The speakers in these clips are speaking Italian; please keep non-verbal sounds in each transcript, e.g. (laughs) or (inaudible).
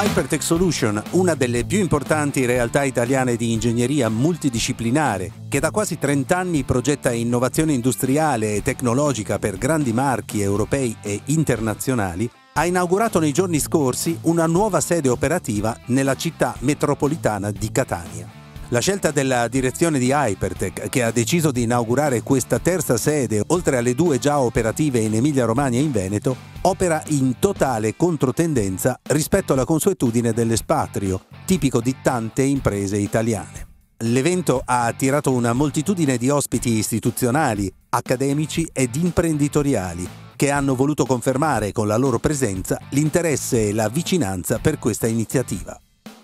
Hypertech Solution, una delle più importanti realtà italiane di ingegneria multidisciplinare, che da quasi 30 anni progetta innovazione industriale e tecnologica per grandi marchi europei e internazionali, ha inaugurato nei giorni scorsi una nuova sede operativa nella città metropolitana di Catania. La scelta della direzione di Hypertech, che ha deciso di inaugurare questa terza sede, oltre alle due già operative in Emilia-Romagna e in Veneto, opera in totale controtendenza rispetto alla consuetudine dell'espatrio, tipico di tante imprese italiane. L'evento ha attirato una moltitudine di ospiti istituzionali, accademici ed imprenditoriali che hanno voluto confermare con la loro presenza l'interesse e la vicinanza per questa iniziativa.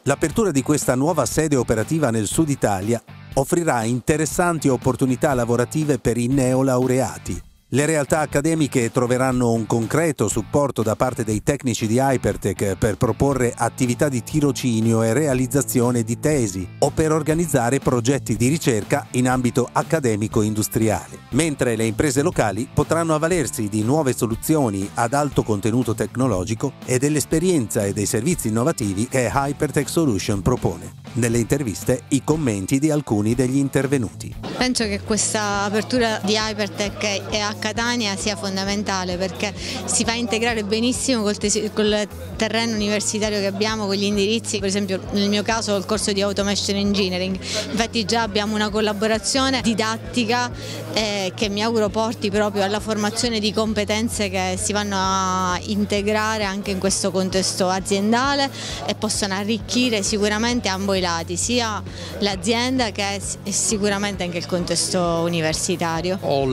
L'apertura di questa nuova sede operativa nel sud Italia offrirà interessanti opportunità lavorative per i neolaureati le realtà accademiche troveranno un concreto supporto da parte dei tecnici di Hypertech per proporre attività di tirocinio e realizzazione di tesi o per organizzare progetti di ricerca in ambito accademico-industriale, mentre le imprese locali potranno avvalersi di nuove soluzioni ad alto contenuto tecnologico e dell'esperienza e dei servizi innovativi che Hypertech Solution propone. Nelle interviste i commenti di alcuni degli intervenuti. Penso che questa apertura di Hypertech a Catania sia fondamentale perché si fa integrare benissimo col, col, terreno universitario che abbiamo, con gli indirizzi, per esempio nel mio caso il corso di Automation Engineering, infatti già abbiamo una collaborazione didattica eh, che mi auguro porti proprio alla formazione di competenze che si vanno a integrare anche in questo contesto aziendale e possono arricchire sicuramente ambo i lati, sia l'azienda che sicuramente anche il contesto universitario. Ho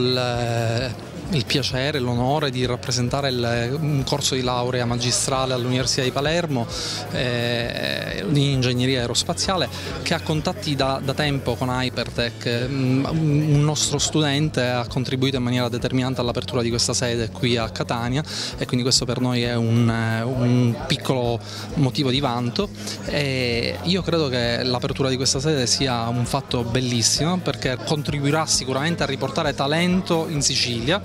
il piacere, l'onore di rappresentare il, un corso di laurea magistrale all'Università di Palermo eh, in ingegneria aerospaziale che ha contatti da, da tempo con Hypertech. Mm, un nostro studente ha contribuito in maniera determinante all'apertura di questa sede qui a Catania e quindi questo per noi è un, un piccolo motivo di vanto. E io credo che l'apertura di questa sede sia un fatto bellissimo perché contribuirà sicuramente a riportare talento in Sicilia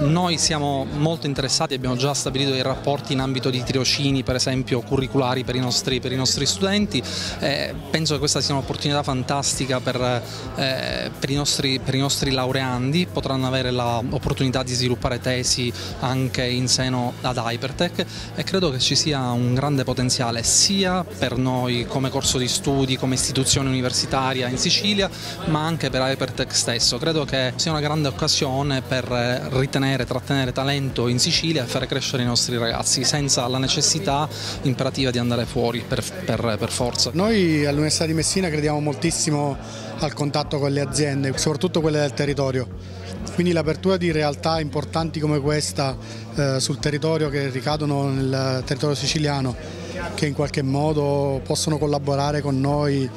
noi siamo molto interessati, abbiamo già stabilito dei rapporti in ambito di tirocini, per esempio curriculari per i nostri, per i nostri studenti. Eh, penso che questa sia un'opportunità fantastica per, eh, per, i nostri, per, i nostri, laureandi, potranno avere l'opportunità di sviluppare tesi anche in seno ad Hypertech e credo che ci sia un grande potenziale sia per noi come corso di studi, come istituzione universitaria in Sicilia, ma anche per Hypertech stesso. Credo che sia una grande occasione per ritenere, trattenere talento in Sicilia e fare crescere i nostri ragazzi senza la necessità imperativa di andare fuori per, per, per forza. Noi all'Università di Messina crediamo moltissimo al contatto con le aziende, soprattutto quelle del territorio. Quindi l'apertura di realtà importanti come questa eh, sul territorio che ricadono nel territorio siciliano, che in qualche modo possono collaborare con noi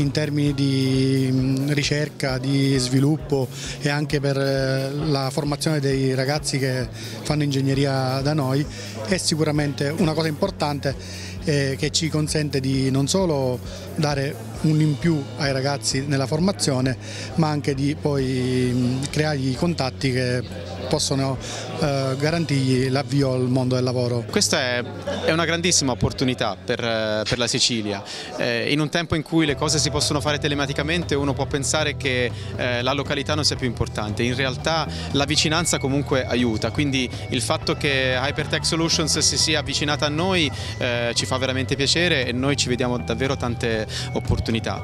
in termini di ricerca, di sviluppo e anche per eh, la formazione dei ragazzi che fanno ingegneria da noi è sicuramente una cosa importante eh, che ci consente di non solo dare un in più ai ragazzi nella formazione ma anche di poi creargli i contatti che possono eh, garantirgli l'avvio al mondo del lavoro. Questa è, è una grandissima opportunità per, eh, per la Sicilia. Eh, in un tempo in cui le cose si possono fare telematicamente uno può pensare che eh, la località non sia più importante, in realtà la vicinanza comunque aiuta, quindi il fatto che Hypertech Solutions si sia avvicinata a noi eh, ci fa veramente piacere e noi ci vediamo davvero tante opportunità.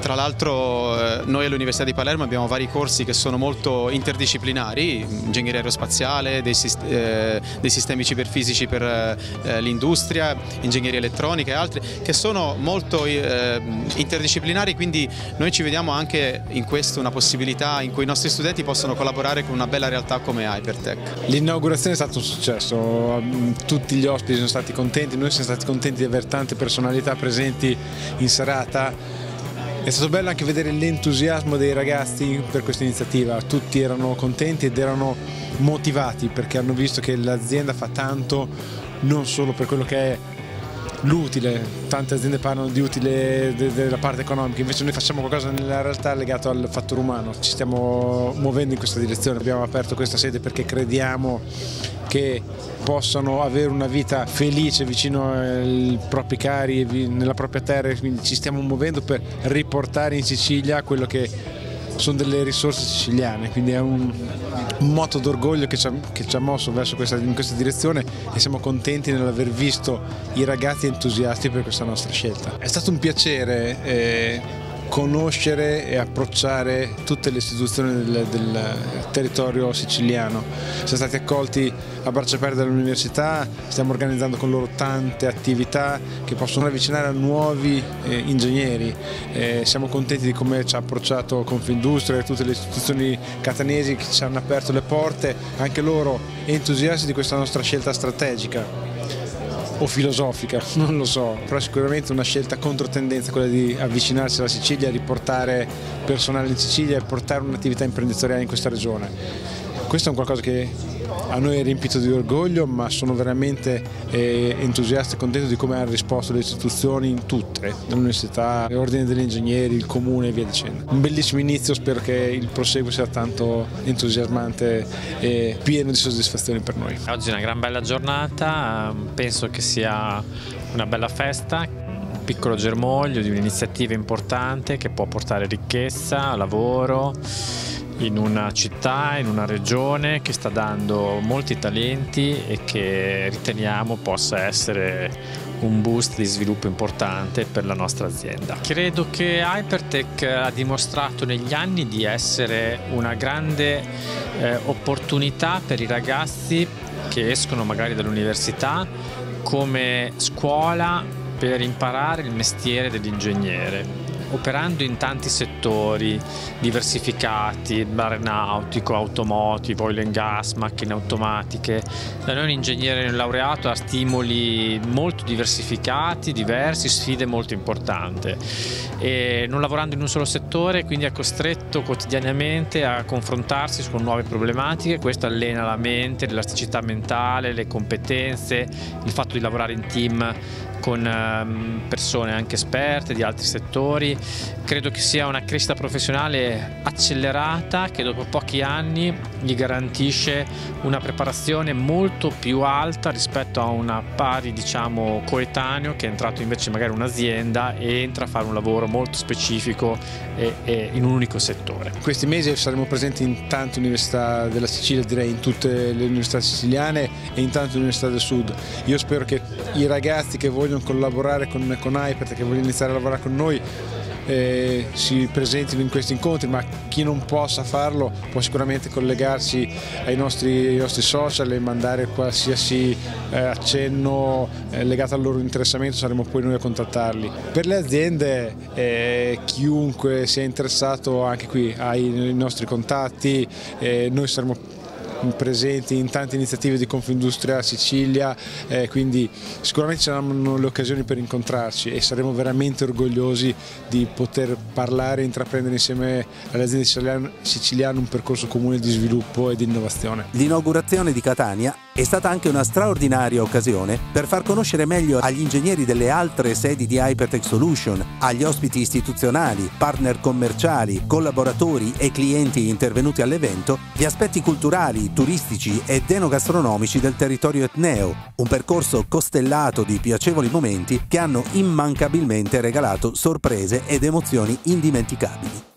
Tra l'altro eh, noi all'Università di Palermo abbiamo vari corsi che sono molto interdisciplinari, ingegneria aerospaziale, dei, eh, dei sistemi ciberfisici per eh, l'industria, ingegneria elettronica e altri, che sono molto eh, interdisciplinari, quindi noi ci vediamo anche in questo una possibilità in cui i nostri studenti possono collaborare con una bella realtà come Hypertech. L'inaugurazione è stato un successo, tutti gli ospiti sono stati contenti, noi siamo stati contenti di avere tante personalità presenti in serata è stato bello anche vedere l'entusiasmo dei ragazzi per questa iniziativa, tutti erano contenti ed erano motivati perché hanno visto che l'azienda fa tanto non solo per quello che è l'utile, tante aziende parlano di utile della parte economica, invece noi facciamo qualcosa nella realtà legato al fattore umano, ci stiamo muovendo in questa direzione, abbiamo aperto questa sede perché crediamo che possano avere una vita felice vicino ai propri cari, nella propria terra, quindi ci stiamo muovendo per riportare in Sicilia quello che sono delle risorse siciliane, quindi è un, un moto d'orgoglio che, che ci ha, mosso questa, in questa direzione e siamo contenti nell'aver visto i ragazzi entusiasti per questa nostra scelta. È stato un piacere. Eh, conoscere e approcciare tutte le istituzioni del, del, territorio siciliano. Siamo stati accolti a braccia aperte dall'università, stiamo organizzando con loro tante attività che possono avvicinare a nuovi eh, ingegneri. Eh, siamo contenti di come ci ha approcciato Confindustria e tutte le istituzioni catanesi che ci hanno aperto le porte, anche loro entusiasti di questa nostra scelta strategica o filosofica, (laughs) non lo so, però sicuramente una scelta controtendenza quella di avvicinarsi alla Sicilia, riportare personale in Sicilia e portare un'attività imprenditoriale in questa regione. Questo è un qualcosa che a noi è riempito di orgoglio, ma sono veramente eh, entusiasta e contento di come hanno risposto le istituzioni in tutte, l'università, l'ordine degli ingegneri, il comune e via dicendo. Un bellissimo inizio, spero che il proseguo sia tanto entusiasmante e pieno di soddisfazione per noi. Oggi è una gran bella giornata, penso che sia una bella festa, piccolo germoglio di un'iniziativa importante che può portare ricchezza, lavoro in una città, in una regione che sta dando molti talenti e che riteniamo possa essere un boost di sviluppo importante per la nostra azienda. Credo che Hypertech ha dimostrato negli anni di essere una grande eh, opportunità per i ragazzi che escono magari dall'università come scuola per imparare il mestiere dell'ingegnere operando in tanti settori diversificati, aeronautico, automotive, oil and gas, macchine automatiche. Da noi un ingegnere laureato ha stimoli molto diversificati, diversi, sfide molto importanti e non lavorando in un solo settore quindi è costretto quotidianamente a confrontarsi con nuove problematiche, questo allena la mente, l'elasticità mentale, le competenze, il fatto di lavorare in team con ehm, persone anche esperte di altri settori. Credo che sia una crescita professionale accelerata che dopo pochi anni gli garantisce una preparazione molto più alta rispetto a una pari diciamo coetaneo che è entrato invece magari in un'azienda e entra a fare un lavoro molto specifico e, e in un unico settore. Questi mesi saremo presenti in tante università della Sicilia, direi in tutte le università siciliane e in tante università del sud. Io spero che i ragazzi che vogliono vogliono collaborare con, con Hyper, che vogliono iniziare a lavorare con noi, eh, si presentino in questi incontri, ma chi non possa farlo può sicuramente collegarsi ai nostri, ai nostri social e mandare qualsiasi eh, accenno eh, legato al loro interessamento, saremo poi noi a contattarli. Per le aziende, eh, chiunque sia interessato anche qui ha i, i nostri contatti, eh, noi saremo presenti in tante iniziative di Confindustria Sicilia, eh, quindi sicuramente saranno le occasioni per incontrarci e saremo veramente orgogliosi di poter parlare e intraprendere insieme alle aziende siciliane un percorso comune di sviluppo e di innovazione. L'inaugurazione di Catania è stata anche una straordinaria occasione per far conoscere meglio agli ingegneri delle altre sedi di Hypertech Solution, agli ospiti istituzionali, partner commerciali, collaboratori e clienti intervenuti all'evento gli aspetti culturali, turistici ed enogastronomici del territorio etneo, un percorso costellato di piacevoli momenti che hanno immancabilmente regalato sorprese ed emozioni indimenticabili.